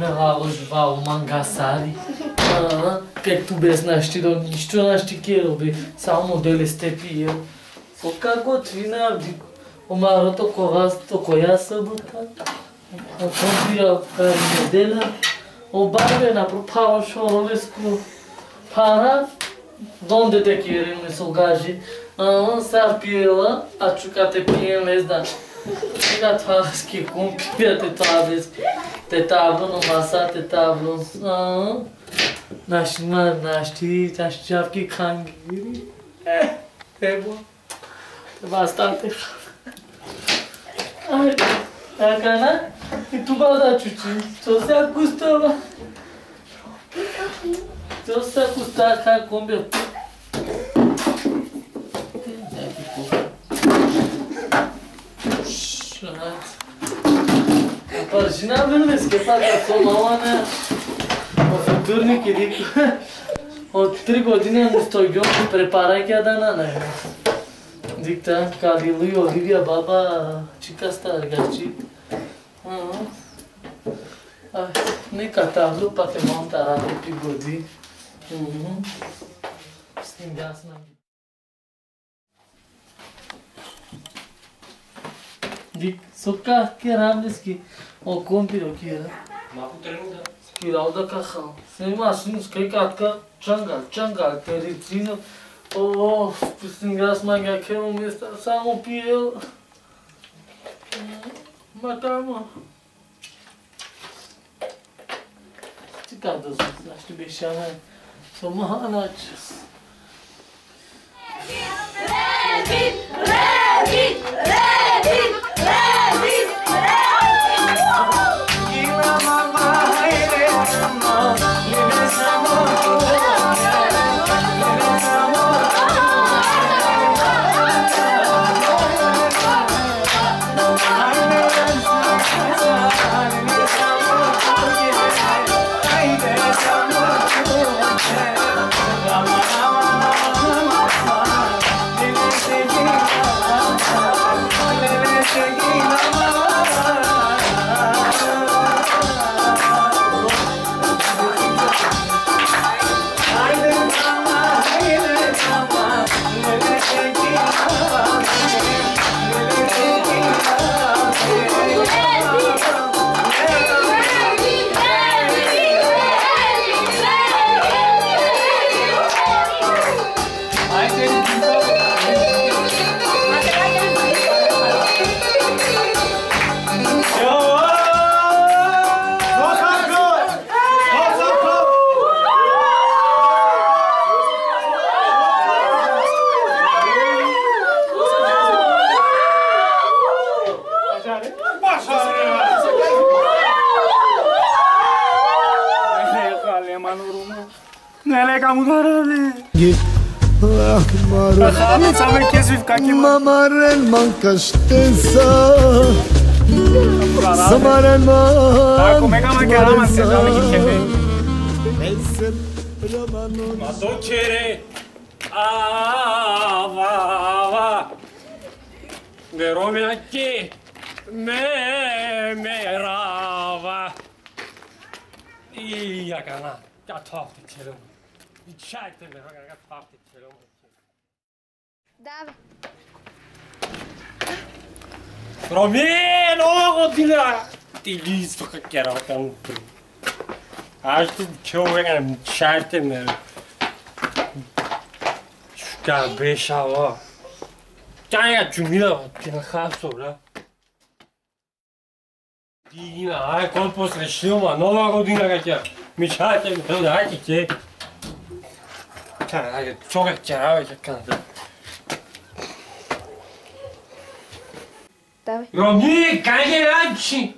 Мела жива у мангасари. Както без нашите, нищо нашите керо бе. Само деле степи ел. Сока готвина би. Омаро то кога, то која събота. А то бира кај неделя. Обаве на пропава шоровеско. Пара. Донде те кереме согажи. Сар пиела, а чукате пием не знам. Gataski cumpria tetaves, tetavno masa tetavno san. Nashman nashti tashjav ki kangiri. É, é bom. É a cana é é? e tu vai dar chuchu. Se você acostuma. Se você com meu Пържина Мирнис, кепата Сомалана, Офетурник и Дико. От три години му стогион препараки адана на Дикта, Калилу и Оливия баба, чика стар гачи. Нека тавлю патемон тарапи годи. С ним ясно. Sokak kerabnes que o kompiro kira. Maku trenuda. Spiralda kahal. Semasinus kai katka changa čangal, tericino. O, pisingas magia que eu me está samo piel. Matamo. Citados, acho que bichava. Somanaches. Rabbit, rabbit, rabbit. Խանից ամեն քեզ վիվ կակի մամարեն մանկաշ տեսա Սմարեն ման Մատոքերը ավավա Գերոմյակի մեմերավա Իյականա, դա թաղթի չերում, իչայք տեմ է հագարգա թաղթի Dava. Romin! Oğlum dila! Dili sokak yaratanım. Açtın çoğun çertemleri. Şu beş hava. Caya cümle var. Dila kapsol ha. Dina, ay kompos leşlioma. Nova rodina kaçar. Mi çertemleri. Hadi ki. Kanka, çok et kenara ve kanka. Dawaj. No nie, kajeracci!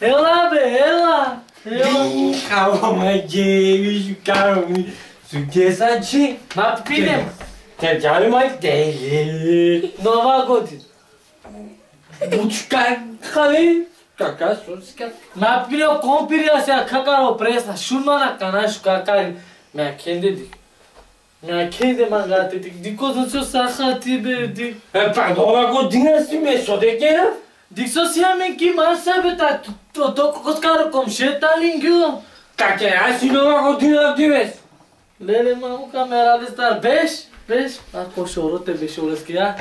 Ela, ela! Calma, James, calma. Sukcesacı. Ne yapayım? Tekrarım ay değil. Nova Godi. Buçkan. Kali. Kaka sus kaka. Ne yapayım? Kompiriyor sen kaka o presa. Şunlara kanaş kaka. Me kendi dedim. Να κέντε μαγάτε, την δικό σου σου σάχα τίμπε, την... Ε, παντώμα εγώ, τι να σημαίσω, δε κέρα. Δίξω σιά με κοιμάσα, με τα τοτόκοκος καροκομψέ, τα λιγκιού. Τα κέρα, σύνομα εγώ, τι να τίμες. Λέλε, μα μου καμερά, δε στα μπες, μπες. Ακό σωρό, τε μπες, όλες κοιά.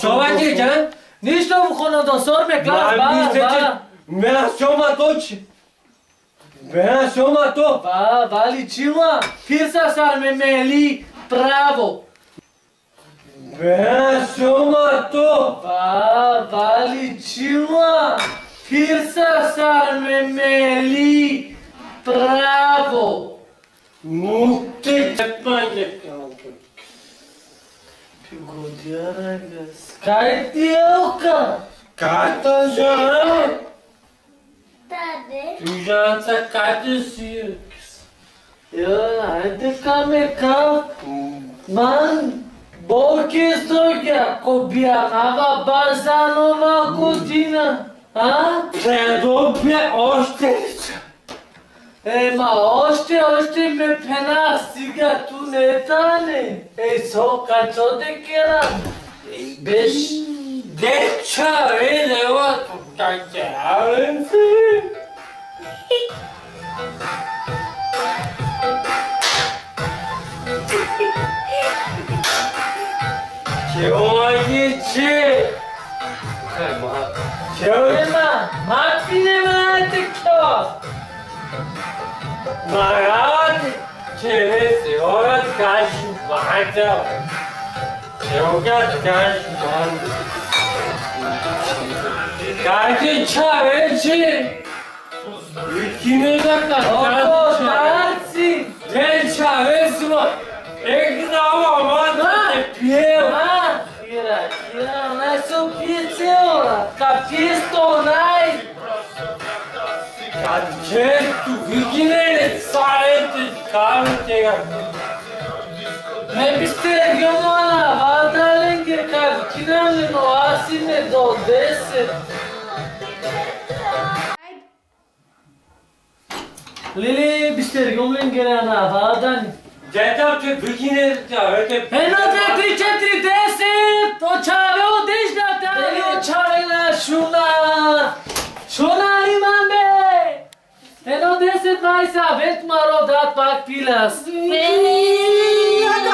Σώμα και κέρα. Νίστο μου χωνοδοσόρ, με κλάρ, μπάρα, μπάρα. Με ένα σώμα τότσι. Vean soma to! Va, vali čila! Pirsa sar me meli pravo! Vean soma to! Va, vali čila! Pirsa sar me meli pravo! Mukte çakmayla kaldım. Pigodiyara gaz. Kaydı yavka! Kaydı yavka! Joga cada circos. Eu adică meca man Boki sokia kopia hava baza nova kutina. A? Predobje ošteć. Ema ošte ošte me pena siga tu netane. Ej soka čo te keram? Beš. Det tør ikke over, du kan jævlen til. Georgici. Kjøma, matine mate kjøs. Marat, kjeres yorat kashi vata. Yorat kashi vata. каш вата. Каши чавечи. Викине да Oko каш. tarci. Те чавесма. Егнава мата те пиел. Ah, kira, kira, Memphiste Gönlana Adalen Girkar Kinanlı Noasine Do Desin. Lili Bister Gönlün Girana Adan Cetab te Bikine Öte Enote Piçetri Desin. O çare o dejda Deli o çarela şuna Şuna iman be. Eno desin Maysa Vetmaro Dat Bak Pilas Eee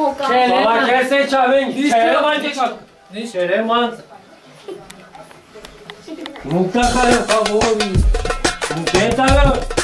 होगा साला कैसे चावेंगे शहरमान के साथ नहीं शहरमान मुक्ता का वो मुक्ता का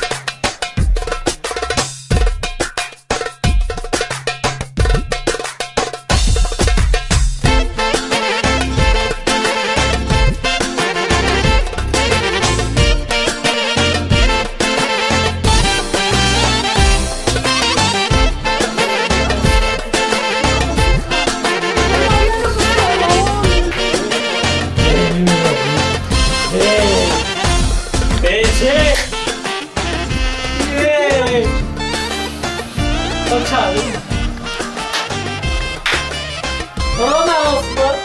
Ona Osman.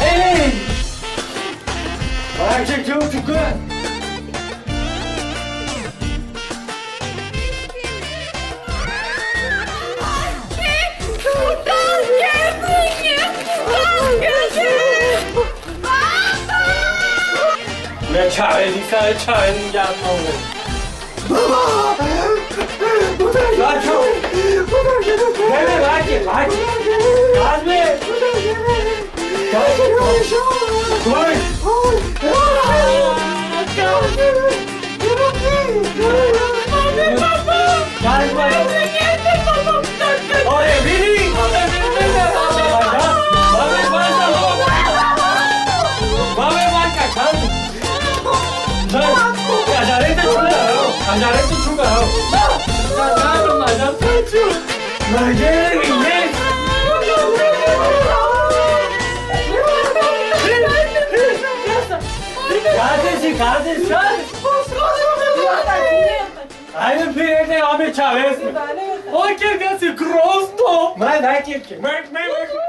Hey. Bak çek çabuk çukur. Ne çare dikkat et çare yapma onu. Baba! Lan çok! Deme belki, belki. Gazmi! Gazmi! I didn't play anything on my challenge. Olha que desse grosso! Mas vai que que. Mas vai que.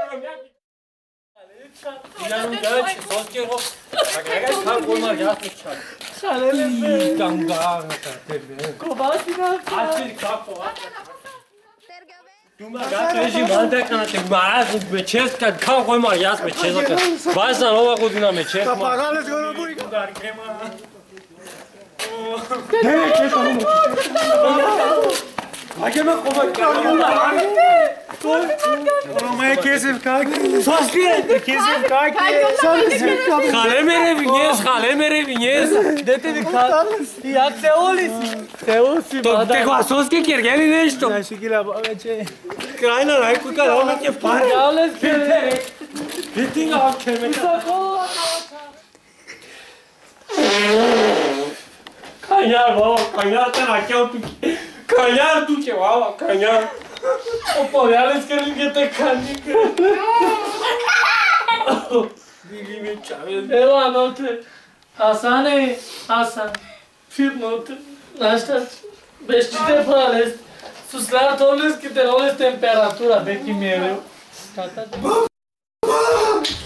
İnanın gerçi son kere o. Bak arkadaş tam bunlar gerçek çal. Çalalım. Kanka. Kovasına. Açıl kapı. გაკრეჟი მანდაკანატე მარაზ მე ჩესკად ხაღვე მარიას მე ჩესკად ბასა როვა გუდინა მე ჩესკად პაგალეს გორობუი გარ კემა დერე ჩესკად მაგემა ყობა კარგულა არის Ορμα εκείς ευκάκι. Σαστί. Εκείς ευκάκι. Σαλες ευκάκι. Χαλέ με ρε βινιές, χαλέ με ρε βινιές. Δεν τη δικά. Η άξε όλη σου. Θεούσι. Το τεχουασός και κεργέλη είναι έστω. Να σου κύριε από έτσι. Κράει να λάει που καλά όλα και πάρει. Για όλες κύριε. Πείτε να πιέ με καλά. Καλιά εγώ, καλιά τερακιά. Καλιά του και βάλα, καλιά. Opa, reales que ele te canica. Dili me chave. Ela não te. Hasan é Hasan. Fir não te. Nasta. Vestite fales. Suslar toles que te roles temperatura de que meu.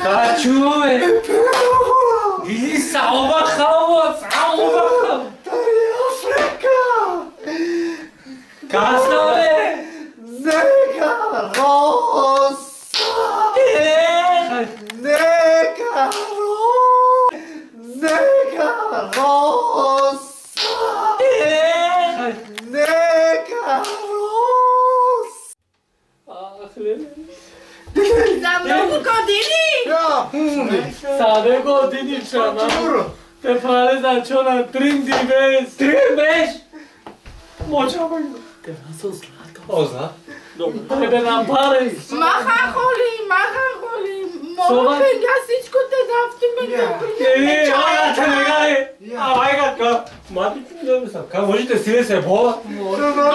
გაჩუე დიდი საობა ხავო საობა ხავო აფრიკა გას Sade godini çana! Te prales açona trim dives! Tri beş. Moça bak. Te vaso zlato! Ozla. Тебе напарес! Маха холи, маха холи! Сова- Много пенга всичко те давте ме да Eee, ona tene gari. Avay katka. Mati kimde misin? Ka možete sile se bola. Ma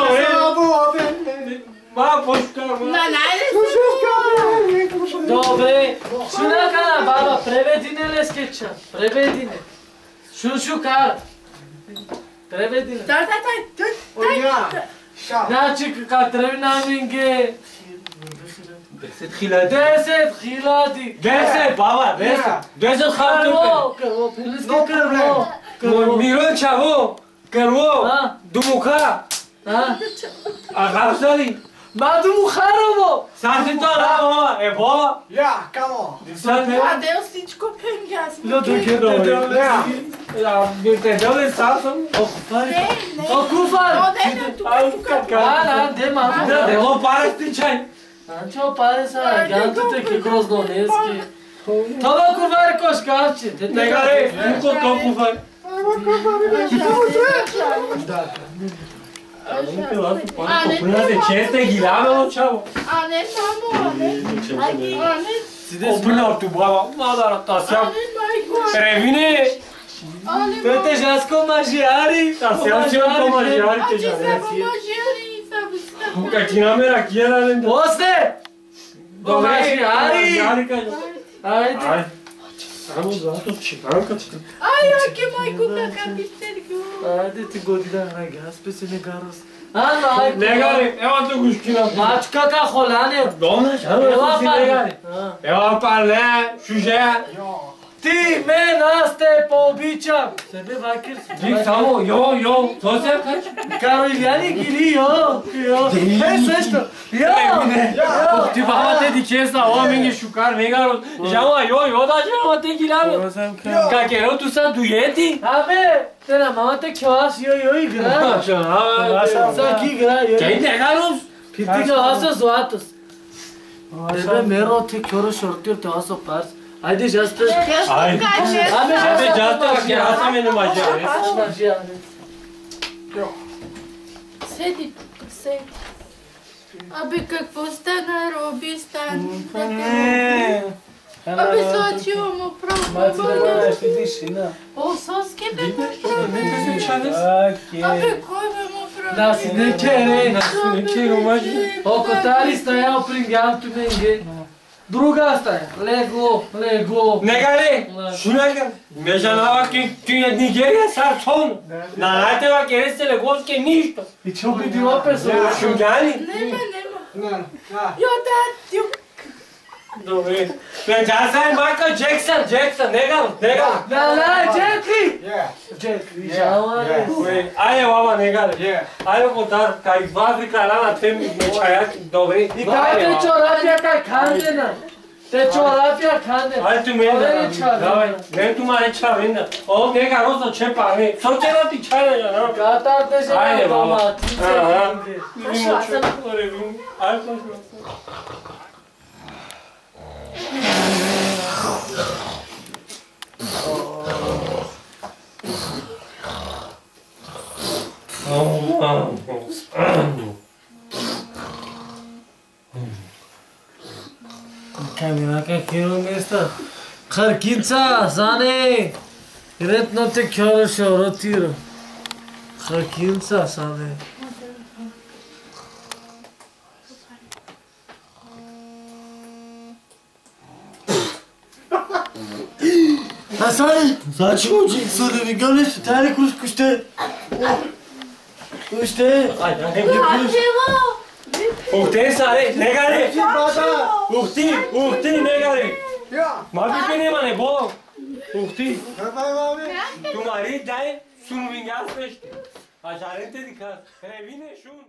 Prevedine. Şu şu ka. Prevedine. Da da da. Oya. ناچی کاتر نامینگه دست خیلا دست خیلا دی دست بابا دست دست خالد کرو پلیس کرو کرو میرون چاو کرو دموکا آخر سالی Madhu Haramo! Sasitara, é boa? Yeah, come on. Adeus, Cid Copenhagen. Não tem que não. Entendeu? Ele sabe. O Kufar. O Kufar. Ah, de Madhu. De Rompara, Stichai. Antes eu paro essa ganta que grosdoneski. Tava com o velho coscate. Pegarei. Não contou com o velho. Não contou com o velho. ce? Ghilano, ciao! Ane, ciao, ane! O până au tuboaba, mă, dar ta seam! Revine! Pete, și-a scos majiari! Ta seam ce am pe majiari, ce și-a Că cina mea era chiar ale... Poste! Domnașii, Ari! Hai! Hai! Ay anche mai come capitello. Hadi ti godilana gaspesi ne garos. Ana ay. Ne gari? Eva tu kuşkina. Maçka ka holane. Dona. Eva parle. Eva parle. Şuje. Şey. Yok. Ti mene ste poobičam. Sebe vakersın. Dik samo, jo, jo. To se kaç? Karolyanik ili jo. Jo. Ne sesto? Jo. Jo. Ti baba te dikesa, o mingi şukar megaro. Jama jo, jo da jama te gilaro. Kakero tu sa duyeti? Abi. Tera mama te kivas yo yo igra. Sa ki igra yo. Kei negaros? Pirtika hasa zoatos. Tebe mero te koro şortir te hasa pars. парс. Ајде, жасте! Ay. Абе, Hadi жасте! caste bak ya Hasan benim acayip. Мажиари. Седи, седи. Абе, какво стана, Роби, стана? Абе, случило му Маци да проблема. гледаш, ти тишина. О, соските му проблема. Абе, кой бе му проблема? Да си не кере. Ne kero maji. О, котари стајао прингам ту менге. Druga stая. Lego, Lego. Negare, Ulan. şuna gel. Mežana ovakve, tu je Nigerija sad son. Na najte ovakve resele goske ništa. И че обиди опet се? Šungani? Nema, nema. Ne, ne. Jo, da, No way. Man, that's like Michael Jackson, Jackson, nigga, nigga. La la, Jackie. Yeah. Jackie. Yeah. Yeah. Wait, I am Mama, nigga. Yeah. I am Mutar. Kai bazi kalala tem me chaya dobre. Ikai te chorapia kai khande na. Te chorapia khande. Ay tu me na. Davai. मैं तुम्हारे छाविन और देखा रोज अच्छे पाने सोचे ना ती छाने जाना गाता ते से आए बाबा हाँ हाँ अरे आज კამინაკე ქირომესტა ხარკინცა ზანე რეთნოთე ქორშო როთირო ხარკინცა ზანე saçma olacak sonra bir görüş, tane kuruş kuşta. Kuşta. Ne Ja, evo. Uhti sare, ne. Baba! Uhti, uhti, ne gare. Ja, Ma bi nema ne bolo. Uhti. hörbar mami. Tu mari dai, sun vingas pește. Așa arete di ca. Revine șun.